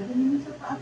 Dali naman sa taas.